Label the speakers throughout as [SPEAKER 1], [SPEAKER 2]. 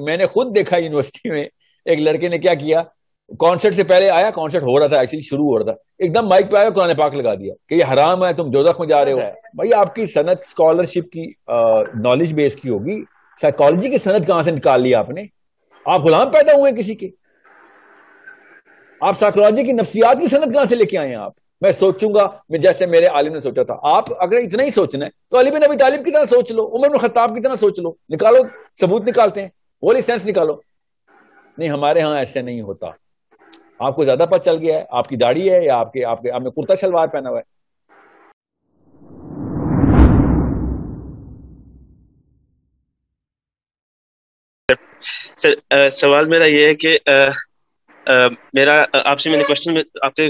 [SPEAKER 1] मैंने खुद देखा यूनिवर्सिटी में एक लड़के ने क्या किया? कॉन्सर्ट से पहले आया कॉन्सर्ट हो रहा था एक्चुअली शुरू हो रहा था। एकदम माइक पे आया कुरान पाक लगा दिया कि ये हराम है तुम जोदक में जा रहे हो। भाई आपकी सनत स्कॉलरशिप की नॉलेज बेस की होगी। साइकोलॉजी की सनत कहाँ से निकाल लिया आपने? आप गुलाम पैदा हुए किसी के। आप साइकोलॉजी की नफ्सियात की सनत कहाँ से लेके आए हैं आप? मैं सोचूँगा मैं जैसे मेरे आलिम ने सोचा था। आप अगर इतना ही सोचना है तो अली बिन अबी तालिब की तरह सोच लो उमर खत्ताब की तरह सोच लो। निकालो सबूत निकालते हैं। वो सेंस निकालो। नहीं, हमारे यहाँ ऐसे नहीं होता। आपको ज़्यादा पता चल गया है, आपकी दाढ़ी है या आपके आपके, आपने कुर्ता शलवार पहना हुआ है।
[SPEAKER 2] सर सवाल मेरा ये है कि मेरा आपसे मैंने क्वेश्चन में आपके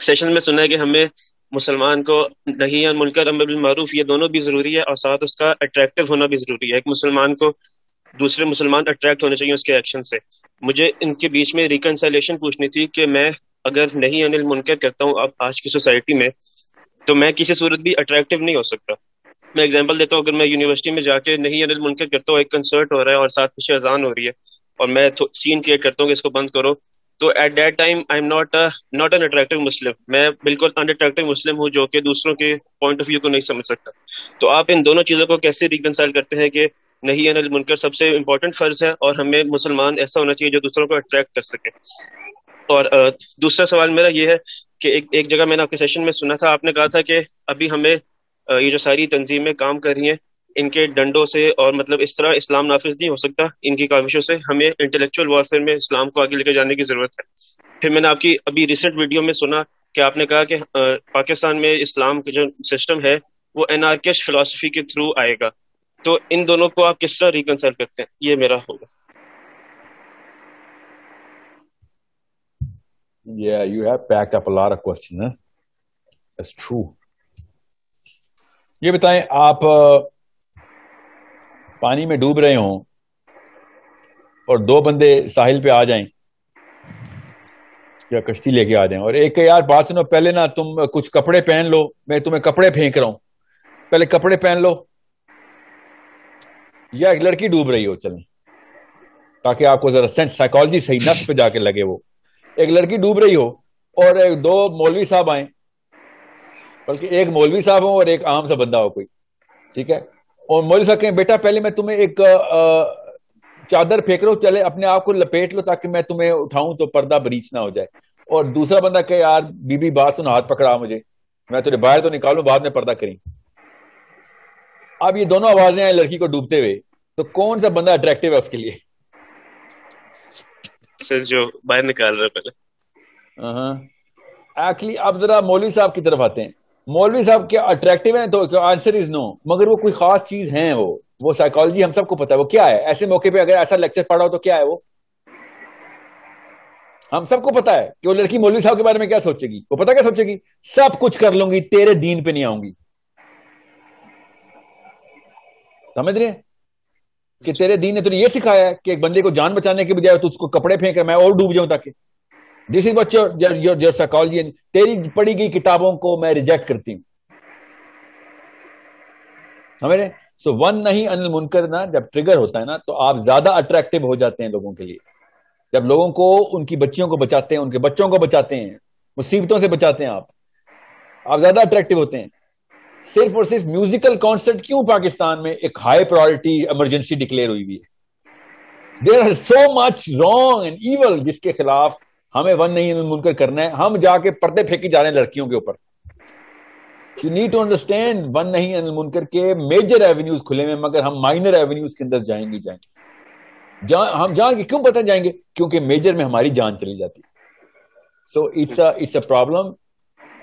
[SPEAKER 2] सेशन में सुना है कि हमें मुसलमान को नहीं मुनकर अमर बिल मारूफ, ये दोनों भी ज़रूरी है और साथ उसका अट्रैक्टिव होना भी ज़रूरी है। एक मुसलमान को दूसरे मुसलमान अट्रैक्ट होने चाहिए उसके एक्शन से। मुझे इनके बीच में रिकनसाइलेशन पूछनी थी कि मैं अगर नहीं अनिल मुनकर करता हूँ अब आज की सोसाइटी में तो मैं किसी सूरत भी अट्रैक्टिव नहीं हो सकता। मैं एग्ज़ाम्पल देता हूँ, अगर मैं यूनिवर्सिटी में जाके नहीं अनिल मुनकर करता हूँ, एक कंसर्ट हो रहा है और साथ पीछे अजान हो रही है, और मैं सीन क्रिएट करता हूँ कि इसको बंद करो तो at that time I am not not an attractive Muslim मैं बिल्कुल अनअट्रैक्टिव मुस्लिम हूँ, जो कि दूसरों के पॉइंट ऑफ़ व्यू को नहीं समझ सकता। तो आप इन दोनों चीज़ों को कैसे रिकनसाइल करते हैं कि नहीं, अनिल मुनकर सबसे इम्पोर्टेंट फ़र्ज़ है और हमें मुसलमान ऐसा होना चाहिए जो दूसरों को अट्रैक्ट कर सके। और दूसरा सवाल मेरा ये है कि एक एक जगह मैंने आपके सेशन में सुना था, आपने कहा था कि अभी हमें ये जो सारी तंजीमें काम कर रही हैं इनके डंडों से और मतलब इस तरह इस्लाम नाफिज नहीं हो सकता इनकी काविशों से हमें इंटेलेक्चुअल वॉरफेयर में इस्लाम को आगे लेकर जाने की ज़रूरत है फिर मैंने आपकी अभी रिसेंट वीडियो में सुना कि आपने कहा कि पाकिस्तान में इस्लाम का जो सिस्टम है वो एनार्किश फिलोसफी के थ्रू आएगा तो इन दोनों को आप किस तरह रिकनसाइल करते हैं ये मेरा होगा
[SPEAKER 1] Yeah, you have packed up a lot of questions. Huh? That's true. ये बताएँ आप पानी में डूब रहे हों और दो बंदे साहिल पे आ जाएँ या कश्ती लेके आ जाएँ। और एक के यार, बात सुनो, पहले ना तुम कुछ कपड़े पहन लो, मैं तुम्हें कपड़े फेंक रहा हूँ। पहले कपड़े पहन लो। या एक लड़की डूब रही हो, चलें। ताकि आपको जरा सेंस साइकोलॉजी सही नस पे जाके लगे वो। एक लड़की डूब रही हो और एक दो मौलवी साहब आए। बल्कि एक मौलवी साहब हो और एक आम सा बंदा हो कोई। ठीक है? और मौलवी साहब कहें बेटा पहले मैं तुम्हें एक चादर फेंक रहा हूँ चले अपने आप को लपेट लो ताकि मैं तुम्हें उठाऊं तो पर्दा ब्रीच ना हो जाए। और दूसरा बंदा कहे यार बीबी बात सुन हाथ पकड़ा मुझे। मैं तुझे बाहर तो निकालू बाद में पर्दा करी। अब ये दोनों आवाज़ें आई लड़की को डूबते हुए। तो कौन सा बंदा अट्रैक्टिव है उसके लिए?
[SPEAKER 2] सर जो बाहर निकाल रहा है पहले।
[SPEAKER 1] एक्चुअली अब जरा मौलवी साहब की तरफ़ आते हैं। मौलवी साहब क्या अट्रैक्टिव है तो आंसर इज़ नो मगर वो कोई खास चीज़ है वो। वो साइकोलॉजी हम सबको पता है। वो क्या है? ऐसे मौके पे अगर ऐसा लेक्चर पढ़ा हो तो क्या है वो? हम सबको पता है कि वो लड़की मौलवी साहब के बारे में क्या सोचेगी। वो पता क्या सोचेगी? सब कुछ कर लूँगी, तेरे दीन पे नहीं आऊँगी। समझ रहे कि तेरे दीन ने तुझे ये सिखाया है कि एक बंदे को जान बचाने के बजाय तो उसको कपड़े फेंक, मैं और डूब जाऊँ ताकि। This is what your your your psychology तेरी पढ़ी गई किताबों को मैं रिजेक्ट करती हूँ। समझ रहे? सो वन नहीं अनिल मुनकर ना, जब ट्रिगर होता है ना तो आप ज़्यादा अट्रैक्टिव हो जाते हैं लोगों के लिए। जब लोगों को, उनकी बच्चियों को बचाते हैं, उनके बच्चों को बचाते हैं, मुसीबतों से बचाते हैं आप। आप ज़्यादा अट्रैक्टिव होते हैं। सिर्फ़ और सिर्फ़ म्यूजिकल कॉन्सर्ट क्यों पाकिस्तान में एक हाई प्रायोरिटी इमरजेंसी डिक्लेयर हुई हुई है? There are so much wrong and evil जिसके खिलाफ हमें वन नहीं मुनकर करना है। हम जाके पर्दे फेंके जा रहे हैं लड़कियों के ऊपर। यू नीड टू अंडरस्टैंड वन नहीं अनिल मुनकर के मेजर एवेन्यूज खुले हुए मगर हम माइनर एवेन्यूज के अंदर जाएँगे जाएँगे। जा, हम जाएँगे क्यों पता जाएँगे? क्योंकि मेजर में हमारी जान चली जाती है। So it's a it's a problem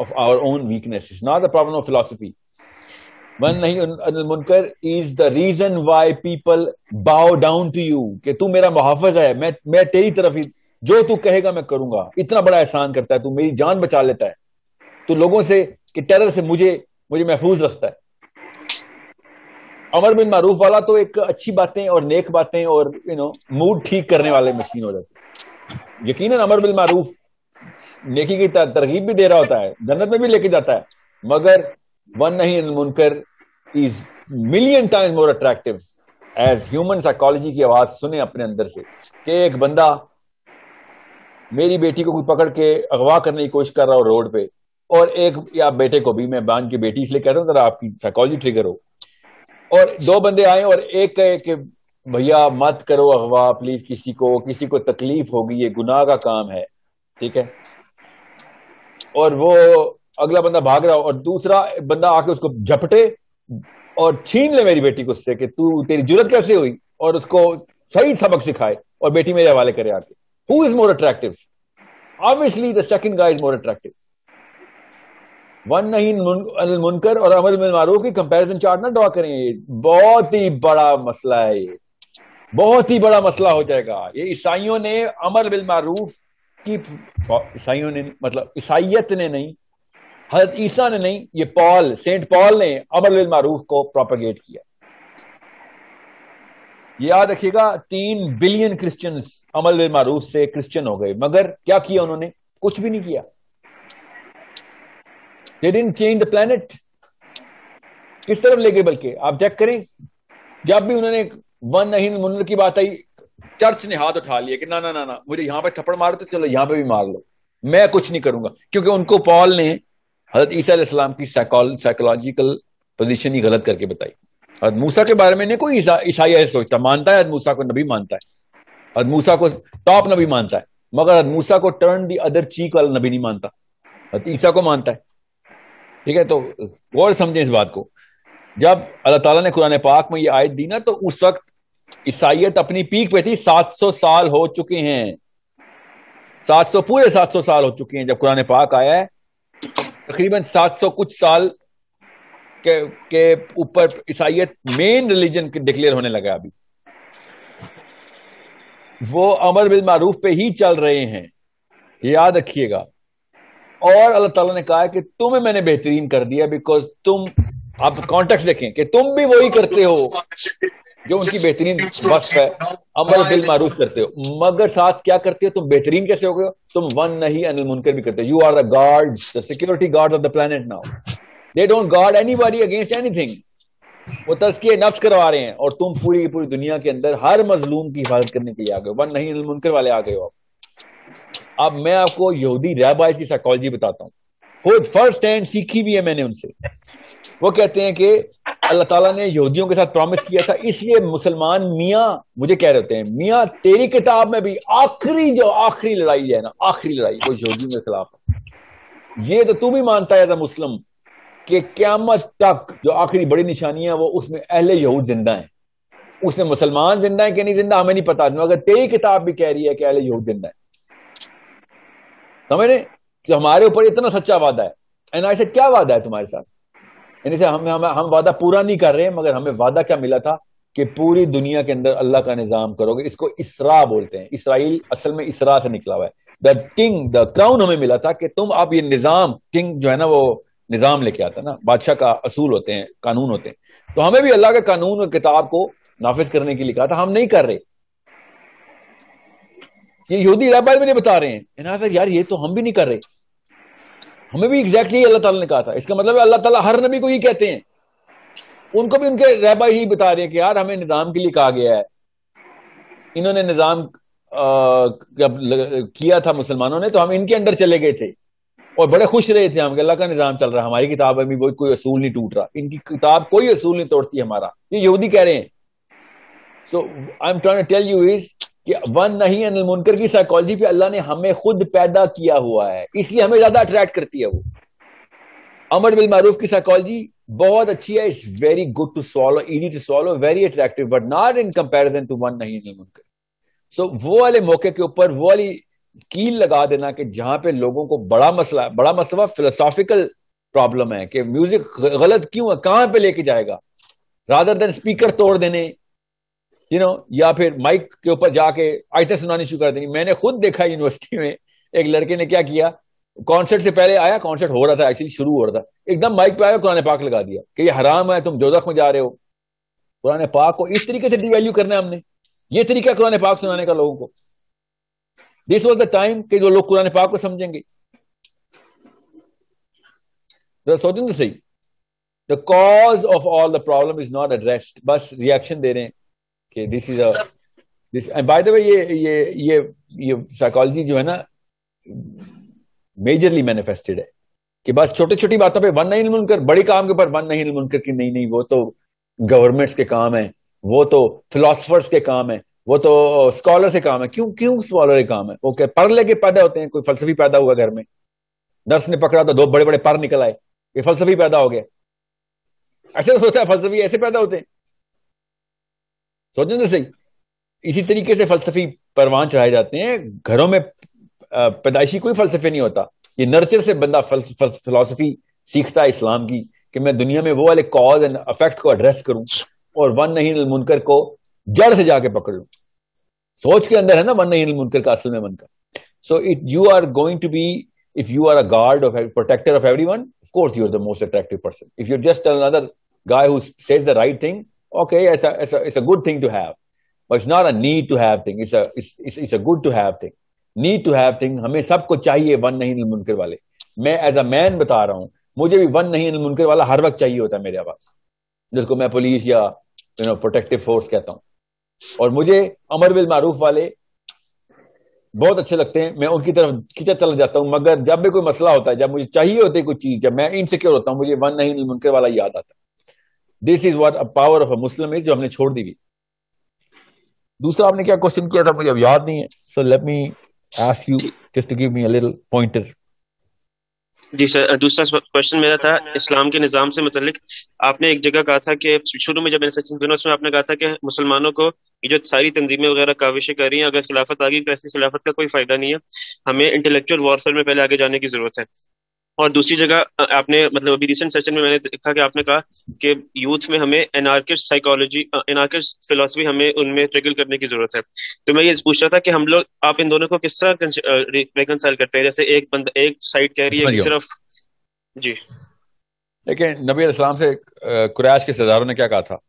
[SPEAKER 1] of our own weakness it's not the problem of philosophy one नहीं अनिल मुनकर is the reason why people bow down to you कि तू मेरा मुहाफज है मैं मैं तेरी तरफ़ ही जो तू कहेगा मैं करूँगा। इतना बड़ा एहसान करता है, तू मेरी जान बचा लेता है। तू लोगों से, कि टेरर से मुझे मुझे महफूज रखता है। अमर बिन मारूफ वाला तो एक अच्छी बातें और नेक बातें और यू नो मूड ठीक करने वाले मशीन हो जाती यकीनन अमर बिन मारूफ नेकी की तरगीब भी दे रहा होता है, जन्नत में भी लेके जाता है, मगर वन नहीं मुनकर is million times more attractive as human psychology की आवाज़ सुने अपने अंदर से, कि एक बंदा मेरी बेटी को कोई पकड़ के अगवा करने की कोशिश कर रहा हो रोड पे। और एक या बेटे को भी, मैं बाँध की बेटी इसलिए कह रहा हूँ, जरा आपकी साइकोलॉजी ट्रिगर हो। और दो बंदे आए और एक कहे कि, भैया, मत करो अगवा प्लीज़ किसी को किसी को तकलीफ़ होगी, ये गुनाह का काम है। ठीक है? और वो अगला बंदा भाग रहा हो और दूसरा बंदा आके उसको झपटे और छीन ले मेरी बेटी को उससे कि, तू, तेरी ज़रूरत कैसे हुई? और उसको सही सबक सिखाए और बेटी मेरे हवाले करे आके। Who is more attractive obviously the second guy is more attractive वन नहीं मुनकर और अमल मिल मारूफ की कंपैरिजन चार्ट ना ड्रॉ करें। बहुत ही बड़ा मसला है ये। बहुत ही बड़ा मसला हो जाएगा। ये ईसाइयों ने अमर बिल मारूफ की ईसाइयों ने मतलब ईसाइत ने नहीं, हज़रत ईसा ने नहीं, ये पॉल, सेंट पॉल ने अमर बिल मारूफ को प्रोपेगेट किया। याद रखिएगा, तीन बिलियन क्रिश्चियंस अमल मारूफ से क्रिश्चियन हो गए। मगर क्या किया उन्होंने? कुछ भी नहीं किया। दे चेंज द प्लेनेट किस तरफ़ ले गए बल्कि? आप चेक करें। जब भी उन्होंने वन अहिंद मुनर की बात आई, चर्च ने हाथ उठा लिया कि ना ना ना ना, मुझे यहाँ पे थप्पड़ मारो तो चलो यहाँ पे भी मार लो। मैं कुछ नहीं करूँगा। क्योंकि उनको पॉल ने हज़रत ईसा की साइकोलॉजिकल पोजीशन ही गलत करके बताई। हज़रत के बारे में नहीं, कोई ईसाई ऐसे सोचता, मानता है मूसा को नबी मानता है। हज़रत को टॉप नबी मानता है। मगर हज़रत को टर्न दी अदर चीक वाला नबी नहीं मानता। हज़रत ईसा को मानता है। ठीक है तो गौर समझें इस बात को। जब अल्लाह ताला ने कुरान पाक में ये आयत दी ना तो उस वक्त ईसाइत अपनी पीक पे थी 700 साल हो चुके हैं। 700 पूरे 700 साल हो चुके हैं जब कुरान पाक आया है। तकरीबन 700 कुछ साल के के ऊपर ईसाइत मेन रिलीजन डिक्लेयर होने लगा अभी। वो अमर बिल मारूफ पे ही चल रहे हैं। याद रखिएगा। और अल्लाह ताला ने कहा कि तुम्हें मैंने बेहतरीन कर दिया बिकॉज़ तुम, आप कॉन्टेक्ट देखें कि तुम भी वही करते हो जो उनकी बेहतरीन बस है अमल बिल मारूफ करते हो। मगर साथ क्या करते हो? तुम बेहतरीन कैसे हो गए तुम वन नहीं, अनिल मुनकर भी करते हो। You are the guard the security guard of the planet now they don't guard anybody against anything वो तस्किए नफ्स करवा रहे हैं और तुम पूरी की पूरी दुनिया के अंदर हर मजलूम की हिफाजत करने के लिए आ गए वन नहीं मुनकर वाले आ गए हो अब मैं आपको यहूदी रैबाइज की साइकोलॉजी बताता हूँ। खुद फ़र्स्ट हैंड सीखी भी है मैंने उनसे। वो कहते हैं कि अल्लाह ताला ने यहूदियों के साथ प्रॉमिस किया था, इसलिए मुसलमान मियाँ मुझे कह रहे होते हैं, मियाँ, तेरी किताब में भी आखिरी जो आखिरी लड़ाई है ना, आखिरी लड़ाई, वो यहूदियों के खिलाफ ये तो तू भी मानता है मुस्लिम। कि क्यामत तक जो आखिरी बड़ी निशानियाँ वो उसमें अहले यहूद ज़िंदा है। उसमें मुसलमान ज़िंदा है कि नहीं ज़िंदा, हमें नहीं पता। मगर तेरी किताब भी कह रही है कि अहले यहूद ज़िंदा है। समझ रहे? कि हमारे ऊपर इतना सच्चा वादा है। एंड ऐसे क्या वादा है तुम्हारे साथ? यानी हम हम हम वादा पूरा नहीं कर रहे हैं मगर हमें वादा क्या मिला था? कि पूरी दुनिया के अंदर अल्लाह का निज़ाम करोगे। इसको इसरा बोलते हैं। इसराइल असल में इसरा से निकला हुआ है। द किंग द क्राउन हमें मिला था कि तुम आप ये निज़ाम किंग जो है ना, वो निज़ाम लेके आता है ना, बादशाह का असूल होते हैं, कानून होते हैं। तो हमें भी अल्लाह के कानून और किताब को नाफिज करने के लिए कहा था, हम नहीं कर रहे। ये यहूदी रैबाई में बता रहे हैं। सर यार, ये तो हम भी नहीं कर रहे। हमें भी एग्जैक्टली अल्लाह ताला ने कहा था। इसका मतलब अल्लाह ताला हर नबी को ही कहते हैं। उनको भी उनके रहबाई ही बता रहे हैं कि यार, हमें निज़ाम के लिए कहा गया है। इन्होंने निज़ाम जब किया था मुसलमानों ने तो हम इनके अंदर चले गए थे। और बड़े खुश रहे थे हम कि अल्लाह का निज़ाम चल रहा है, हमारी किताब में भी कोई असूल नहीं टूट रहा। इनकी किताब कोई असूल नहीं तोड़ती हमारा। ये यहूदी कह रहे हैं। So I am trying to tell you is कि वन नहीं, अनिल मुनकर की साइकोलॉजी पे अल्लाह ने हमें खुद पैदा किया हुआ है। इसलिए हमें ज़्यादा अट्रैक्ट करती है वो। अमर बिल मारूफ की साइकोलॉजी बहुत अच्छी है it's very good to swallow easy to swallow very attractive but not in comparison to one नहीं, अनिल मुनकर। सो वो वाले मौके के ऊपर, वो वाली कील लगा देना कि जहाँ पे लोगों को बड़ा मसला बड़ा मसला फिलोसॉफिकल प्रॉब्लम है कि म्यूज़िक गलत क्यों है, कहाँ पे लेके जाएगा? रादर देन स्पीकर तोड़ देने यू नो या फिर माइक के ऊपर जाके आयतें सुनानी शुरू कर देनी। मैंने खुद देखा यूनिवर्सिटी में, एक लड़के ने क्या किया? कॉन्सर्ट से पहले आया कॉन्सर्ट हो रहा था एक्चुअली शुरू हो रहा था। एकदम माइक पे आया कुरान पाक लगा दिया कि ये हराम है, तुम जोदक में जा रहे हो। कुरान पाक को इस तरीके से डिवैल्यू करना है हमने। ये तरीका कुरान पाक सुनाने का लोगों को। दिस वॉज़ द टाइम कि जो लोग कुरान पाक को समझेंगे। सोचें तो सही। The cause of all the problem is not addressed बस रिएक्शन दे रहे हैं कि this is this by the way ये ये ये ये साइकोलॉजी जो है ना मेजरली मैनिफेस्टेड है कि बस छोटी छोटी बातों पे वन नहीं मुनकर, बड़ी काम के ऊपर वन नहीं मुनकर की नहीं नहीं, वो तो गवर्नमेंट्स के काम है, वो तो फिलोसफर्स के काम है। वो तो स्कॉलर से काम है। क्यों क्यों स्कॉलर काम है? वो क्या पढ़ लेके पैदा होते हैं? कोई फलसफी पैदा हुआ घर में? नर्स ने पकड़ा तो दो बड़े बड़े पर निकल आए। ये फलसफी पैदा हो गया। ऐसे तो सोचा फलसफी ऐसे पैदा होते हैं। सोचें तो सही। इसी तरीके से फलसफी परवान चढ़ाए जाते हैं। घरों में पैदाइशी कोई फलसफे नहीं होता। ये नर्चर से बंदा फिलोसफी सीखता है इस्लाम की कि मैं दुनिया में वो वाले कॉज एंड अफेक्ट को एड्रेस करूँ और वन नहीं मुनकर को जड़ से जाके पकड़ लू। सोच के अंदर है ना वन नहीं मुनकर का असल में मन का so it you are going to be if you are a guard of protector of everyone of course you are the most attractive person if you just another a, it's a good thing to have. But it's not a need to have thing. It's a it's, it's, it's a good to have thing. Need to have thing हमें सबको चाहिए one नहीं मुनकर वाले। मैं as a man बता रहा हूँ मुझे भी वन नहीं मुनकर वाला हर वक्त चाहिए होता है मेरे पास जिसको मैं पुलिस या यू नो प्रोटेक्टिव फोर्स कहता हूँ। और मुझे अमर बिल मारूफ वाले बहुत अच्छे लगते हैं। मैं उनकी तरफ़ खींचा चला जाता हूँ, मगर जब भी कोई मसला होता है, जब मुझे चाहिए होती है कोई चीज़, जब मैं इनसिक्योर होता हूँ, मुझे वन नहीं, मुनकर वाला याद आता है। This is what a power of a Muslim is जो हमने छोड़ दी हुई दूसरा, आपने क्या क्वेश्चन किया था? मुझे अब याद नहीं है। So let me ask you just to give me a little pointer.
[SPEAKER 2] जी सर दूसरा क्वेश्चन मेरा था, इस्लाम के निज़ाम से मतलब आपने एक जगह कहा था कि शुरू में जब मैंने सेक्शन सुना उसमें आपने कहा था कि मुसलमानों को ये जो सारी तंजीमें वगैरह काविशें कर रही हैं, अगर खिलाफत आ गई तो ऐसी खिलाफत का कोई फ़ायदा नहीं है। हमें इंटेलेक्चुअल वॉरफेयर में पहले आगे जाने की ज़रूरत है। और दूसरी जगह आपने मतलब अभी रिसेंट सेशन में मैंने देखा कि आपने कहा कि यूथ में हमें एनार्किस्ट साइकोलॉजी एनार्किस्ट फिलोसफी हमें उनमें ट्रिगल करने की ज़रूरत है। तो मैं ये पूछ रहा था कि हम लोग आप इन दोनों को किस तरह रिकनसाइल करते हैं? जैसे एक बंदा एक साइड कह रही है कि सिर्फ़ जी।
[SPEAKER 1] लेकिन नबी इस्लाम से कुरैश के सरदारों ने क्या कहा था?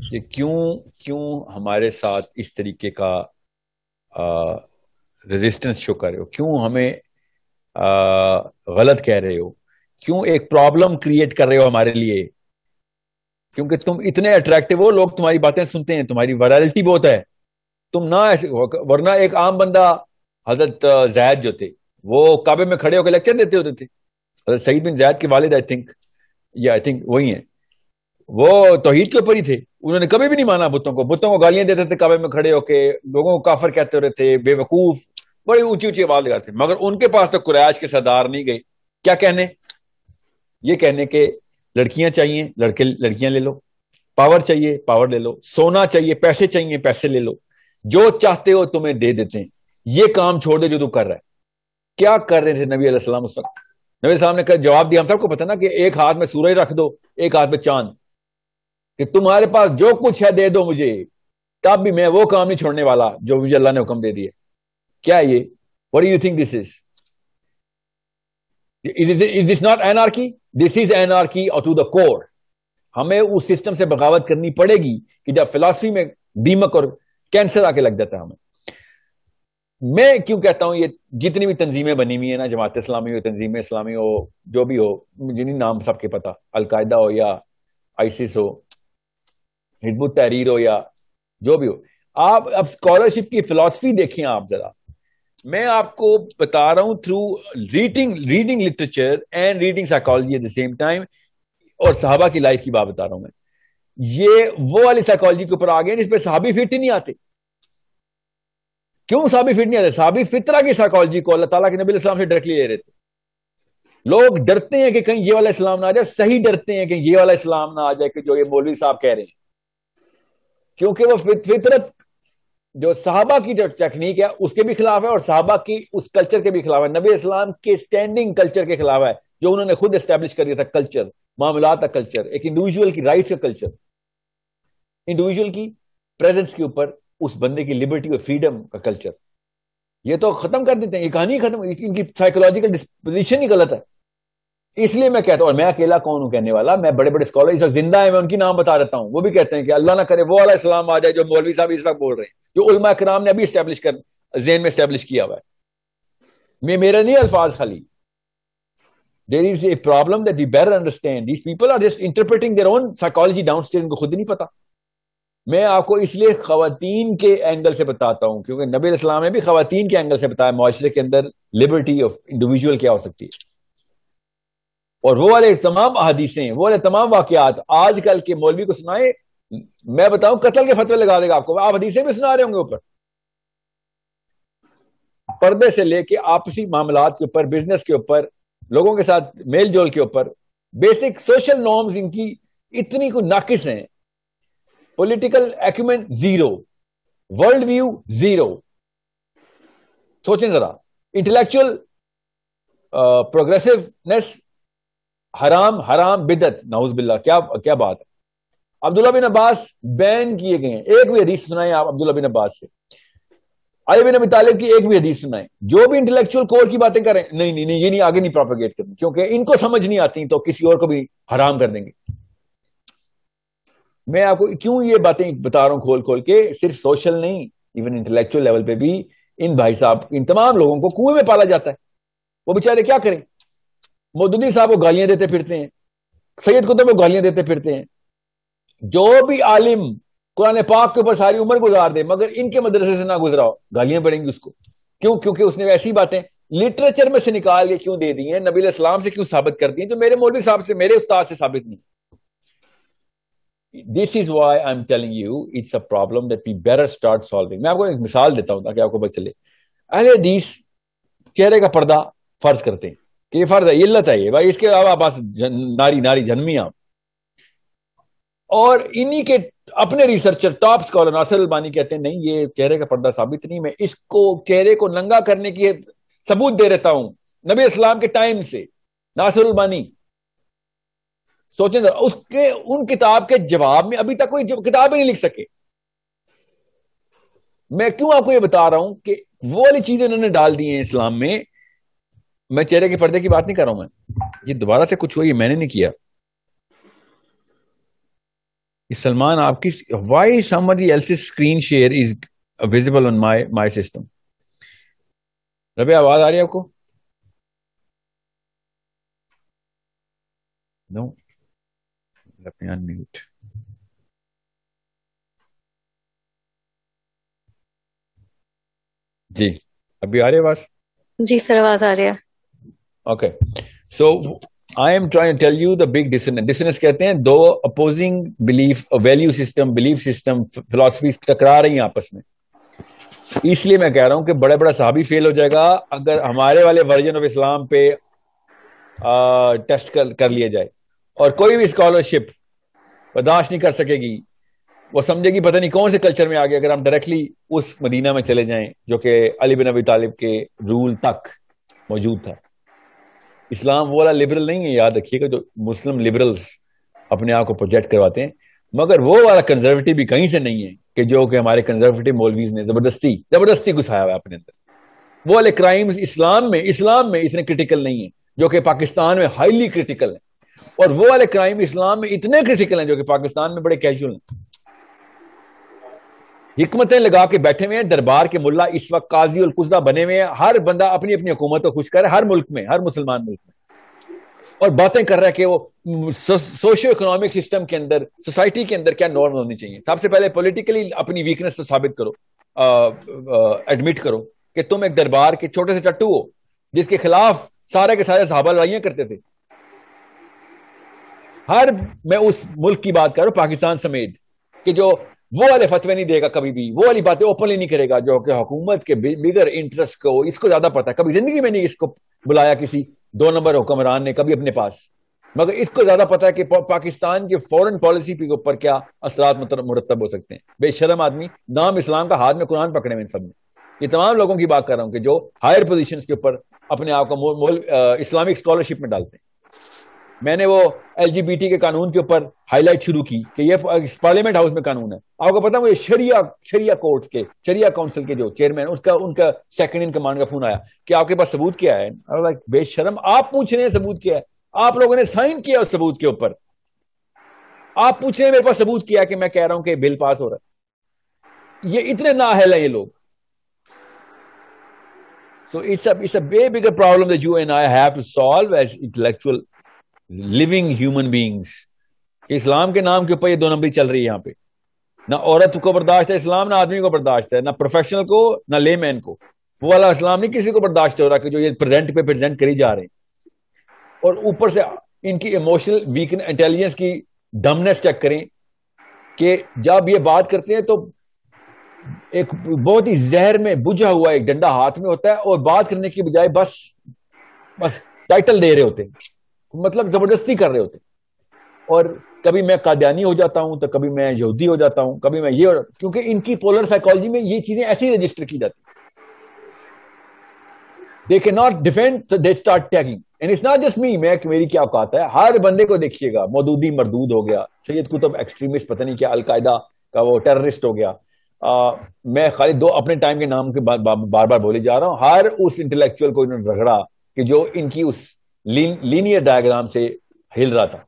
[SPEAKER 1] कि क्यों क्यों हमारे साथ इस तरीके का रेजिस्टेंस शो कर रहे हो? क्यों हमें गलत कह रहे हो। क्यों एक प्रॉब्लम क्रिएट कर रहे हो हमारे लिए? क्योंकि तुम इतने अट्रैक्टिव हो, लोग तुम्हारी बातें सुनते हैं, तुम्हारी वायरलिटी बहुत है। तुम ना ऐसे, वरना एक आम बंदा, हज़रत जैद जो थे, वो काबे में खड़े होकर लेक्चर देते होते थे। हज़रत सईद बिन जैद के वालिद आई थिंक ये आई थिंक वही है। वो तोहीद के ऊपर ही थे। उन्होंने कभी भी नहीं माना बुतों को। बुतों को गालियाँ देते थे काबे में खड़े होके। लोगों को काफर कहते रहे थे, बेवकूफ़। बड़ी ऊँची ऊँची आवाज़ लगाते मगर उनके पास तो कुरैश के सरदार नहीं गए। क्या कहने? ये कहने के लड़कियाँ चाहिए, लड़के, लड़कियाँ ले लो। पावर चाहिए, पावर ले लो। सोना चाहिए, पैसे चाहिए, पैसे ले लो। जो चाहते हो तुम्हें दे देते हैं। ये काम छोड़ दे जो तू कर रहा है। क्या कर रहे थे नबी अलैहिस्सलाम उस वक्त? नबी साहब ने जवाब दिया, हम सबको पता ना कि एक हाथ में सूरज रख दो, एक हाथ में चाँद। कि तुम्हारे पास जो कुछ है दे दो मुझे। तब भी मैं वो काम नहीं छोड़ने वाला जो मुझे अल्लाह ने हुक्म दे दिए क्या ये? What you think this is is this not anarchy this is anarchy और टू द कोर हमें उस सिस्टम से बगावत करनी पड़ेगी कि जब फिलॉसफी में दीमक और कैंसर आके लग जाता है हमें। मैं क्यों कहता हूँ ये जितनी भी तंजीमें बनी हुई है ना, जमात इस्लामी हो, तंजीम इस्लामी हो, जो भी हो, जिन्हीं नाम सबके पता, अलकायदा हो या आईसिस हो हिजबुत तहरीर हो या जो भी हो। आप, अब स्कॉलरशिप की फिलॉसफी देखिए आप जरा। मैं आपको बता रहा हूँ through reading reading literature and reading psychology at the same time और साहबा की लाइफ की बात बता रहा हूँ मैं। ये, वो वाली साइकोलॉजी के ऊपर आ गए जिस साहबी फिट ही नहीं आते। क्यों साहबी फिट नहीं आते? साहबी फितरा की साइकोलॉजी को अल्लाह ताला के नबी इस्लाम से डायरेक्टली ले रहे थे। लोग डरते हैं कि कहीं ये वाला इस्लाम ना आ जाए, सही डरते हैं कि ये वाला इस्लाम ना आ जाए, कि जो ये मौलवी साहब कह रहे हैं। क्योंकि वो फितरत जो साहबा की जो टेक्निक है, उसके भी खिलाफ है और साहबा की उस कल्चर के भी खिलाफ है। नबी इस्लाम के स्टैंडिंग कल्चर के खिलाफ है, जो उन्होंने खुद एस्टेब्लिश कर दिया था कल्चर मामला का कल्चर एक इंडिविजुअल की राइट्स का कल्चर इंडिविजुअल की प्रेजेंस के ऊपर उस बंदे की लिबर्टी और फ्रीडम का कल्चर ये तो खत्म कर देते हैं, ये कहानी खत्म इनकी साइकोलॉजिकल डिस्पोजिशन ही गलत है। इसलिए मैं कहता हूँ, और मैं अकेला कौन हूँ कहने वाला? मैं बड़े बड़े स्कॉलर इस ज़िंदा है, मैं उनकी नाम बता देता हूँ। वो भी कहते हैं कि अल्लाह ना करे, वो वाला इस्लाम आ जाए जो मौलवी साहब इस वक्त बोल रहे हैं। जो उलमा कराम ने अभी स्टैब्लिश कर जेन में स्टैब्लिश किया हुआ है। मैं, मेरा नहीं अल्फाज खाली। There is a problem that you better understand these people are just interpreting their own psychology down stage को खुद नहीं पता। मैं आपको इसलिए खातन के एंगल से बताता हूँ, क्योंकि नबी इस्लाम ने भी खातन के एंगल से बताया, माशरे के अंदर लिबर्टी ऑफ़ इंडिविजुअल क्या हो सकती है। और वो वाले तमाम अदीसें वो वाले तमाम वाकयात, आजकल के मौलवी को सुनाए मैं बताऊँ, कत्ल के फतवे लगा देगा आपको। आप हदीसें भी सुना रहे होंगे ऊपर। पर्दे से लेके आपसी मामला के ऊपर बिज़नेस के ऊपर, लोगों के साथ मेल जोल के ऊपर बेसिक सोशल नॉर्म्स इनकी इतनी को नाकिस हैं। Political acumen zero world view zero सोचें जरा। इंटेलेक्चुअल प्रोग्रेसिवनेस हराम हराम बिदत नाउज बिल्ला क्या क्या बात है? अब्दुल्ला बिन अब्बास बैन किए गए एक भी हदीस सुनाए आप अब्दुल्ला बिन अब्बास से। अली बिन अबी तालिब की एक भी हदीस सुनाए जो भी इंटेलेक्चुअल कोर की बातें करें, नहीं नहीं नहीं, ये नहीं, आगे नहीं प्रोपोगेट करनी। क्योंकि इनको समझ नहीं आती तो किसी और को भी हराम कर देंगे। मैं आपको क्यों ये बातें बता रहा हूँ खोल खोल के? सिर्फ़ सोशल नहीं इवन इंटेलेक्चुअल लेवल पे भी इन भाई साहब, इन तमाम लोगों को कुएँ में पाला जाता है। वो बेचारे क्या करें? मोदुद्दीन साहब को गालियाँ देते फिरते हैं। सैयद कुतुब को गालियाँ देते फिरते हैं। जो भी आलिम कुरान पाक के ऊपर सारी उम्र गुजार दे, मगर इनके मदरसे से ना गुजराओ, गालियाँ पड़ेंगी उसको। क्यों? क्योंकि उसने ऐसी बातें लिटरेचर में से निकाल के क्यों दे दी है? नबी इस्लाम से क्यों साबित कर दी जो मेरे मोदी साहब से, मेरे उस्ताद से साबित नहीं। This is why I am telling you it's a problem that we better start solving मैं आपको एक मिसाल देता हूँ ताकि आपको पता चले। अहले हदीस चेहरे का पर्दा फ़र्ज़ करते हैं। कि ये फ़र्ज़ है इल्लत है ये। भाई इसके अलावा बस नारी नारी जन्मी आप और इन्हीं के अपने researcher top scholar Nasir Albani कहते हैं, नहीं, ये चेहरे का पर्दा साबित नहीं मैं इसको, चेहरे को नंगा करने की सबूत दे रहता हूँ, नबी इस्लाम के टाइम से। नासिर अलबानी, सोचें उसके, उन किताब के जवाब में अभी तक कोई किताब ही नहीं लिख सके। मैं क्यों आपको ये बता रहा हूँ कि वो वाली चीज़ें उन्होंने डाल दी हैं इस्लाम में, मैं चेहरे के पर्दे की बात नहीं कर रहा हूँ मैं। ये दोबारा से कुछ हुआ, ये मैंने नहीं किया। सलमान आपकी why somebody else's screen share is visible on my my system रबे आवाज़ आ रही है आपको? नो अनम्यूट जी. अभी आ रही है आवाज़?
[SPEAKER 3] जी सर आवाज़ आ रही है।
[SPEAKER 1] Okay so I am trying tell you the big dissonance dissonance कहते हैं दो opposing belief value system belief system philosophy टकरा रही हैं आपस में। इसलिए मैं कह रहा हूँ कि बड़े बड़ा साहबी फेल हो जाएगा अगर हमारे वाले वर्जन ऑफ़ इस्लाम पे आ, टेस्ट कर, कर लिया जाए। और कोई भी स्कॉलरशिप बर्दाश्त नहीं कर सकेगी। वो समझेगी पता नहीं कौन से कल्चर में आ गया अगर हम डायरेक्टली उस मदीना में चले जाएँ जो कि अली बिन अबी तालिब के रूल तक मौजूद था। इस्लाम वो वाला लिबरल नहीं है, याद रखिएगा, जो मुस्लिम लिबरल्स अपने आप को प्रोजेक्ट करवाते हैं। मगर वो वाला कंजर्वेटिव भी कहीं से नहीं है कि जो कि हमारे कंजर्वेटिव मौलवीज ने ज़बरदस्ती ज़बरदस्ती घुसाया हुआ है अपने अंदर। वो वाले क्राइम्स इस्लाम में इस्लाम में इतने क्रिटिकल नहीं है, जो कि पाकिस्तान में हाईली क्रिटिकल है। और वो वाले क्राइम इस्लाम में इतने क्रिटिकल हैं, जो कि पाकिस्तान में बड़े कैजुअल हैं। हिकमतें लगा के बैठे हुए हैं, दरबार के मुल्ला इस वक्त काजी और कुजा बने हुए हैं। हर बंदा अपनी अपनी हुकूमत को खुश कर, हर मुल्क में, हर मुसलमान मुल्क में। और बातें कर रहा है कि वो सोशियो इकोनॉमिक सिस्टम के अंदर, सोसाइटी के अंदर क्या नॉर्म होनी चाहिए। सबसे पहले पॉलिटिकली अपनी वीकनेस तो साबित करो एडमिट करो कि तुम एक दरबार के छोटे से टट्टू हो, जिसके खिलाफ सारे के सारे सहाबा लड़ाइयाँ करते थे। हर, मैं उस मुल्क की बात कर रहा हूँ, पाकिस्तान समेत, कि जो वो वाले फतवे नहीं देगा कभी भी। वो वाली बातें ओपनली नहीं करेगा जो कि हुकूमत के बिगर इंटरेस्ट को, इसको ज़्यादा पता है। कभी ज़िंदगी में नहीं इसको बुलाया किसी दो नंबर हुक्मरान ने कभी अपने पास। मगर इसको ज़्यादा पता है कि पाकिस्तान की फॉरेन पॉलिसी के ऊपर क्या असरात मुरतब हो सकते हैं। बेशरम आदमी नाम इस्लाम का हाथ में कुरान पकड़े हुए इन सब में। ये तमाम लोगों की बात कर रहा हूँ कि जो हायर पोजिशन के ऊपर अपने आप को इस्लामिक स्कॉलरशिप में डालते हैं। मैंने वो एल के कानून के ऊपर हाईलाइट शुरू की कि ये पार्लियामेंट हाउस में कानून है। आपको पता मुझे शरिया शरिया कोर्ट के शरिया काउंसिल के जो चेयरमैन उसका, उनका सेकंड इन कमांड का फ़ोन आया कि आपके पास सबूत क्या है? लाइक बेशरम, आप पूछ रहे हैं सबूत क्या है? आप लोगों ने साइन किया उस सबूत के ऊपर। आप पूछ रहे हैं, मेरे पास सबूत किया कि मैं कह रहा हूँ कि बिल पास हो रहा है। ये इतने नाहल है ये लोग। So, it's a it's a way bigger problem that you and I have to solve as intellectual living human beings इस्लाम के नाम के ऊपर ये दो नंबरी चल रही है यहाँ पे। ना औरत को बर्दाश्त है इस्लाम, ना आदमी को बर्दाश्त है, ना प्रोफेशनल को, ना लेमैन को। वो वाला इस्लाम नहीं किसी को बर्दाश्त हो रहा कि जो ये प्रेजेंट पे प्रेजेंट करी जा रहे हैं। और ऊपर से इनकी इमोशनल वीक इंटेलिजेंस की डमनेस चेक करें कि जब ये बात करते हैं तो एक बहुत ही जहर में बुझा हुआ एक डंडा हाथ में होता है और बात करने की बजाय बस बस टाइटल दे रहे होते हैं। मतलब ज़बरदस्ती कर रहे होते। और कभी मैं काद्यानी हो जाता हूँ तो कभी मैं यहूदी हो जाता हूँ कभी मैं ये क्योंकि इनकी पोलर साइकोलॉजी में ये चीज़ें ऐसी रजिस्टर की जाती दे के not defend they start tagging and it's not just me मैं मेरी क्या औकात है? हर बंदे को देखिएगा मदूदी मरदूद हो गया सैयद कुतुब एक्सट्रीमिस्ट पता नहीं क्या अलकायदा का वो टेररिस्ट हो गया। आ, मैं खाली दो अपने टाइम के नाम के बार बार, बार बोले जा रहा हूँ हर उस इंटेलेक्चुअल को इन्होंने रगड़ा कि जो इनकी उस लीनियर डायग्राम से हिल रहा था।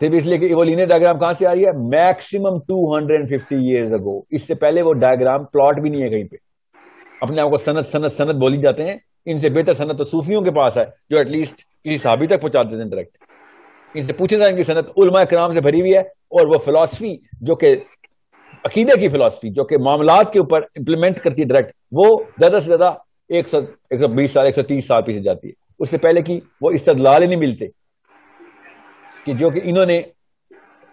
[SPEAKER 1] सिर्फ़ इसलिए कि वो लीनियर डायग्राम कहाँ से आ रही है? मैक्सिमम 250 इयर्स अगो इससे पहले वो डायग्राम प्लॉट भी नहीं है कहीं पे। अपने आप को सनत सनत सनत बोली जाते हैं। इनसे बेहतर सनत तो सूफियों के पास है, जो एटलीस्ट किसी साहबी तक पहुँचा देते हैं डायरेक्ट इनसे पूछे जाए इनकी सनत उलमा कराम से भरी हुई है, और वो फिलोसफी जो कि अकीदे की फिलोसफी जो कि मामला के ऊपर इंप्लीमेंट करती है डायरेक्ट वो ज़्यादा से ज़्यादा एक सौ एक सौ बीस साल, एक सौ तीस साल पीछे जाती है। उससे पहले की वो इस्तदलाल ही नहीं मिलते, कि जो कि इन्होंने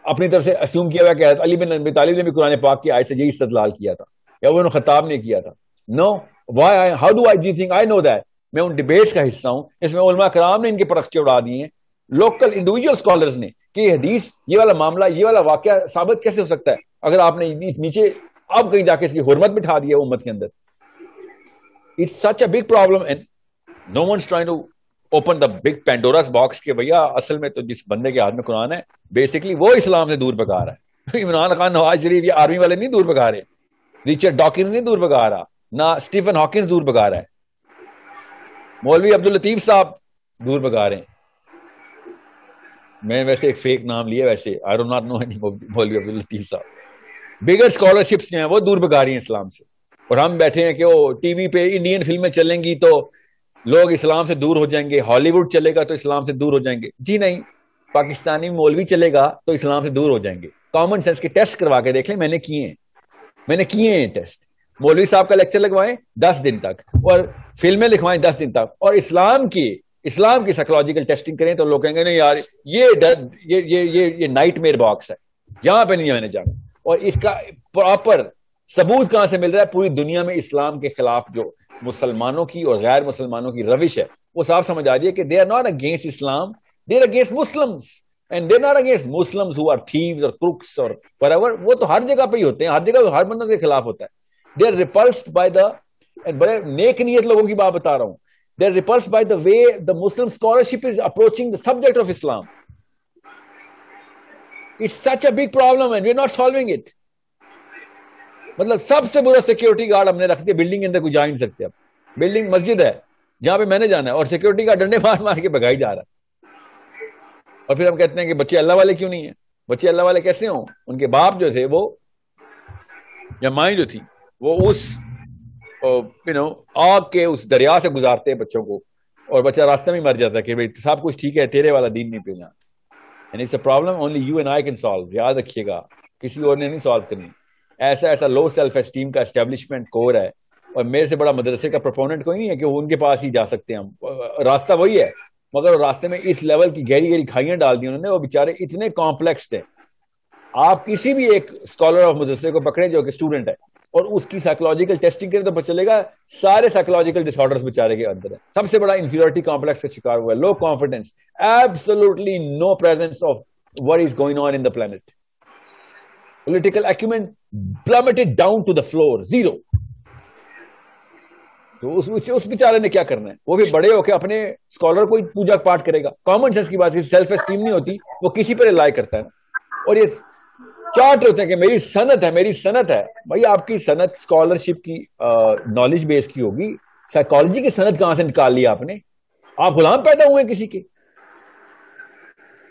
[SPEAKER 1] अपनी तरफ़ से अस्यूम किया हुआ कि अली बिन नबी तालिब ने भी कुरान पाक की आयत से यही इस्तदलाल किया था, या वो उन्होंने खताब ने किया था। No why I how do I do think I know that मैं उन डिबेट्स का हिस्सा हूँ, इसमें उलमा कराम ने इनके परख्चे उड़ा दिए हैं। लोकल इंडिविजुअल स्कॉलर्स ने, कि हदीस, ये वाला मामला, ये वाला वाक्य साबित कैसे हो सकता है? अगर आपने नीचे, अब कहीं जाके इसकी हुरमत बिठा दी है उम्मत के अंदर। It's such a big problem and no one trying to open the big Pandora's box के भैया, असल में तो जिस बंदे के हाथ में कुरान है बेसिकली वो इस्लाम से दूर पका रहा है। इमरान खान नवाज़ शरीफ या आर्मी वाले नहीं दूर भगा रहे। रिचर्ड डॉकिंस नहीं दूर भगा रहा, ना स्टीफन हॉकिंस दूर भगा रहा है। मौलवी अब्दुल लतीफ साहब दूर पका रहे हैं। मैंने वैसे एक फेक नाम लिया, वैसे I don't not know any मौलवी अब्दुल लतीफ साहब। बिगर स्कॉलरशिप्स जो हैं, वो दूर भगा रही हैं इस्लाम से। और हम बैठे हैं कि वो टीवी पे इंडियन फ़िल्में चलेंगी तो लोग इस्लाम से दूर हो जाएँगे, हॉलीवुड चलेगा तो इस्लाम से दूर हो जाएँगे। जी नहीं, पाकिस्तानी मौलवी चलेगा तो इस्लाम से दूर हो जाएँगे। कॉमन सेंस के टेस्ट करवा के देख लें, मैंने किए हैं। मैंने किए हैं टेस्ट मौलवी साहब का लेक्चर लगवाएँ दस दिन तक और फ़िल्में लिखवाएँ दस दिन तक और इस्लाम की इस्लाम की साइकोलॉजिकल टेस्टिंग करें तो लोग कहेंगे, नहीं यार, ये डर, ये ये ये ये नाइट मेयर बॉक्स है। यहाँ पे नहीं मैंने जाना। और इसका प्रॉपर सबूत कहाँ से मिल रहा है? पूरी दुनिया में इस्लाम के खिलाफ जो मुसलमानों की और गैर मुसलमानों की रविश है। वो साफ़ समझ आ रही है कि they are not against Islam they are against Muslims and they not against Muslims who are thieves और क्रुक्स और वरेवर वो तो हर जगह पे ही होते हैं, हर जगह हर बंदों के खिलाफ होता है। They are repulsed by the बड़े नेक नियत लोगों की बात बता रहा हूँ। They are repulsed by the way the Muslim scholarship is approaching the subject of Islam it's such a big problem and we are not solving it मतलब सबसे बुरा सिक्योरिटी गार्ड हमने रख दिया। बिल्डिंग के अंदर कोई जा नहीं सकते अब। बिल्डिंग मस्जिद है, जहाँ पे मैंने जाना है और सिक्योरिटी गार्ड डंडे मार मार के भगाई जा रहा है। और फिर हम कहते हैं कि बच्चे अल्लाह वाले क्यों नहीं है? बच्चे अल्लाह वाले कैसे हों? उनके बाप जो थे वो, या माई जो थी, वो उस यू नो आग के उस दरिया से गुजारते हैं बच्चों को। और बच्चा रास्ते में मर जाता है कि भाई, सब कुछ ठीक है, तेरे वाला दीन नहीं पीना and it's a problem only you and I can solve याद रखिएगा, किसी और ने नहीं सॉल्व करनी। ऐसा ऐसा लो सेल्फ एस्टीम का एस्टेब्लिशमेंट कोर है। और मेरे से बड़ा मदरसे का प्रोपोनेंट कोई नहीं है कि वो उनके पास ही जा सकते हैं हम। रास्ता वही है। मगर रास्ते में इस लेवल की गहरी गहरी खाइयाँ डाल दी उन्होंने, वो बेचारे इतने कॉम्प्लेक्स थे। आप किसी भी एक स्कॉलर ऑफ़ मदरसे को पकड़े जो कि स्टूडेंट है, और उसकी साइकोलॉजिकल टेस्टिंग करें तो पता चलेगा, सारे साइकोलॉजिकल डिसऑर्डर्स बेचारे के अंदर है। सबसे बड़ा इंफीरियोरिटी कॉम्प्लेक्स का शिकार हुआ है। Low confidence absolutely no presence of what is going on in the planet political acumen plummeted down to the floor, zero. तो उस उस बेचारे ने क्या करना है? वो भी बड़े होकर अपने स्कॉलर को पूजा पाठ करेगा। कॉमन सेंस की बात सेल्फ एस्टीम नहीं होती, वो किसी पर रिलाई करता है। और ये चार्ट होते हैं कि मेरी सनत है, मेरी सनत है। भाई, आपकी सनत स्कॉलरशिप की नॉलेज बेस की होगी। साइकोलॉजी की सनत कहाँ से निकाल लिया आपने? आप गुलाम पैदा हुए किसी के।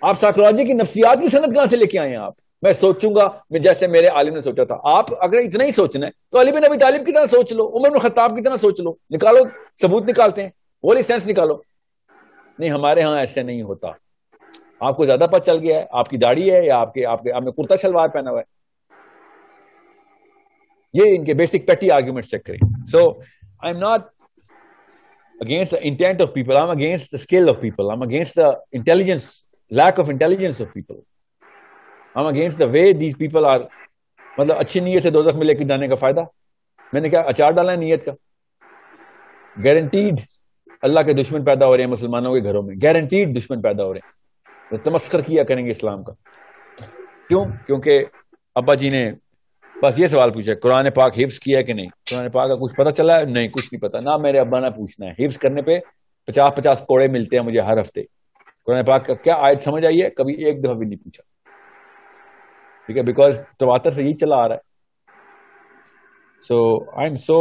[SPEAKER 1] आप साइकोलॉजी की नफ्सियात की सनत कहाँ से लेके आए हैं आप? मैं सोचूँगा मैं जैसे मेरे आलिम ने सोचा था आप अगर इतना ही सोचना है तो अली बिन अबी तालिब की तरह सोच लो उमर खत्ताब की तरह सोच लो निकालो सबूत निकालते हैं वो सेंस निकालो नहीं हमारे यहाँ ऐसे नहीं होता आपको ज़्यादा पता चल गया है आपकी दाढ़ी है या आपके आपके आपने कुर्ता शलवार पहना हुआ है ये इनके बेसिक पेटी आर्ग्यूमेंट चेक करें so I am not against the intent of people. I'm against the skill of people. I'm against the intelligence, lack of intelligence of people. I'm against the way these people are. मतलब अच्छी नीयत से दोजख में लेकर जाने का फ़ायदा। मैंने क्या, अचार डाला है नीयत का? गारंटीड अल्लाह के दुश्मन पैदा हो रहे हैं मुसलमानों के घरों में। गारंटीड दुश्मन पैदा हो रहे हैं। तो तमस्कर किया करेंगे इस्लाम का। क्यों? क्योंकि अब्बा जी ने बस ये सवाल पूछा, कुरान पाक हिफ्स किया है कि नहीं? कुरान पाक का कुछ पता चला है? नहीं, कुछ नहीं पता। ना मेरे अब्बा ना पूछना है। हिफ्स करने पे पचास पचास कोड़े मिलते हैं मुझे हर हफ़्ते। कुरान पाक का क्या आयत समझ आई है? कभी एक दफ़ा भी नहीं पूछा। ठीक है? बिकॉज़ तवातर से यही चला आ रहा है। So I am so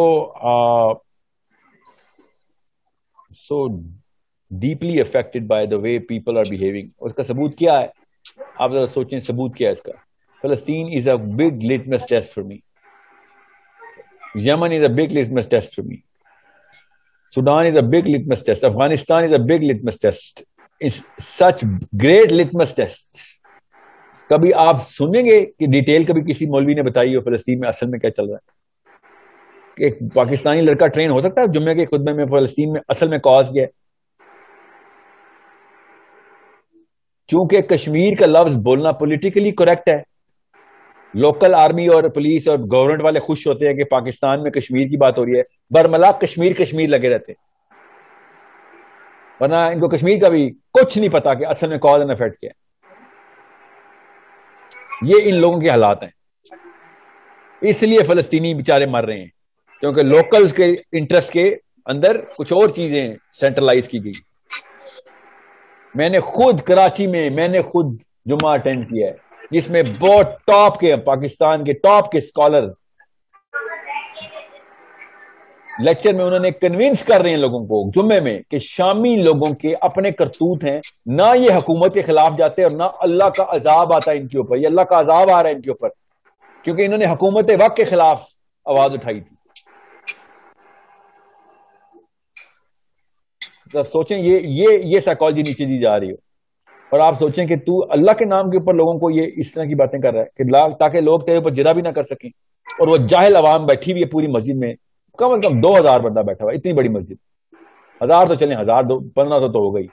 [SPEAKER 1] so deeply affected by the way people are behaving उसका सबूत क्या है? आप जरा सोचें, सबूत क्या है इसका? फलस्तीन is a big litmus test for me Yemen is a big litmus test for me Sudan is a big litmus test Afghanistan is a big litmus test is such great litmus test कभी आप सुनेंगे कि detail कभी किसी मौलवी ने बताई हो फलस्तीन में असल में क्या चल रहा है? एक पाकिस्तानी लड़का ट्रेन हो सकता है जुम्मे के खुदबे में फलस्तीन में असल में कॉज क्या है? चूँकि कश्मीर का लफ्ज बोलना पॉलिटिकली करेक्ट है। लोकल आर्मी और पुलिस और गवर्नमेंट वाले खुश होते हैं कि पाकिस्तान में कश्मीर की बात हो रही है। बरमला कश्मीर कश्मीर लगे रहते वरना इनको कश्मीर का भी कुछ नहीं पता कि असल में कॉज एंड इफ़ेक्ट क्या ये इन लोगों के हालात हैं। इसलिए फलस्तीनी बेचारे मर रहे हैं, क्योंकि लोकल्स के इंटरेस्ट के अंदर कुछ और चीज़ें सेंट्रलाइज की गई। मैंने खुद कराची में, मैंने खुद जुमा अटेंड किया है, जिसमें बहुत टॉप के, पाकिस्तान के टॉप के स्कॉलर लेक्चर में उन्होंने कन्विंस कर रहे हैं लोगों को, जुम्मे में, कि शामी लोगों के अपने करतूत हैं। ना ये हुकूमत के खिलाफ जाते और ना अल्लाह का अजाब आता है इनके ऊपर। ये अल्लाह का अजाब आ रहा है इनके ऊपर। क्योंकि इन्होंने हुकूमत वक्त के खिलाफ आवाज़ उठाई थी। तो सोचें, ये ये ये साइकोलॉजी नीचे दी जा रही हो। और आप सोचें कि तू अल्लाह के नाम के ऊपर लोगों को ये इस तरह की बातें कर रहा है कि ताकि लोग तेरे ऊपर जरा भी ना कर सकें। और वो जाहिल अवाम बैठी हुई है पूरी मस्जिद में कम अज कम दो हज़ार बंदा बैठा हुआ इतनी बड़ी मस्जिद। हज़ार तो चले, हज़ार दो, पंद्रह सौ तो हो गई।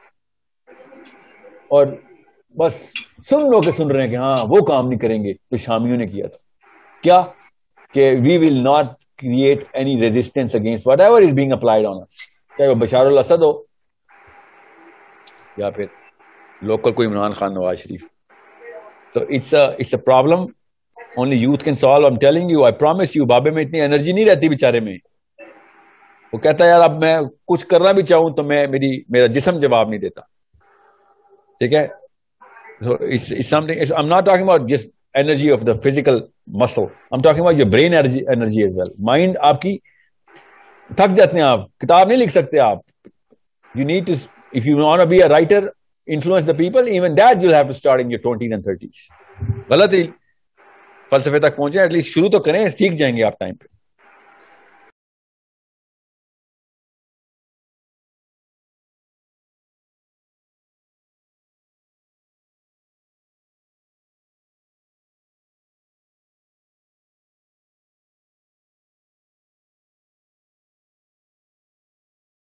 [SPEAKER 1] और बस सुन लो के सुन रहे हैं कि हाँ वो काम नहीं करेंगे तो शामियों ने किया था। क्या? कि we will not create any resistance against whatever is being applied on us चाहे वो बशार असद हो, या फिर लोकल को इमरान खान, नवाज़ शरीफ। तो it's it's a problem only youth can solve I am telling you I promise you बाबे में इतनी एनर्जी नहीं रहती बेचारे में। वो कहता है, यार, अब मैं कुछ करना भी चाहूँ तो मैं मेरी, मेरा जिसम जवाब नहीं देता। ठीक है? So it's something I am not talking about physical muscle I talking about your brain energy energy as well mind आपकी, थक जाते हैं आप, किताब नहीं लिख सकते आप। You need to if you want to be a writer influence the people even that you have गलत ही, फलसफे तक पहुँचे एटलीस्ट शुरू तो करें, सीख जाएँगे आप टाइम पे।